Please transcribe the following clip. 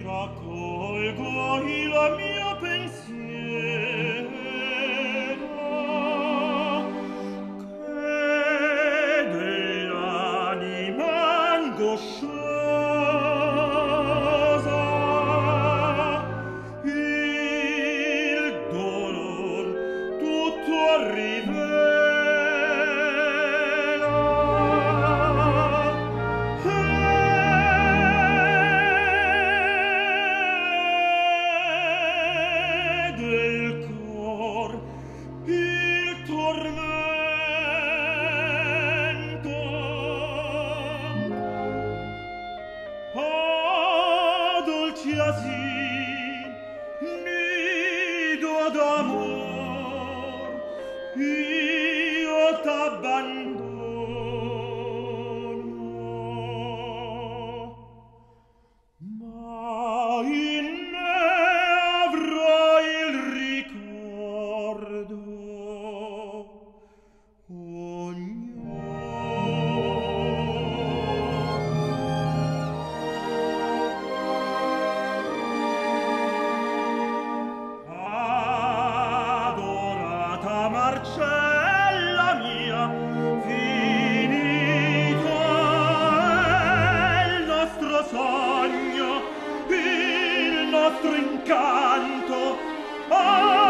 miracol oh dolci asilo canto. Oh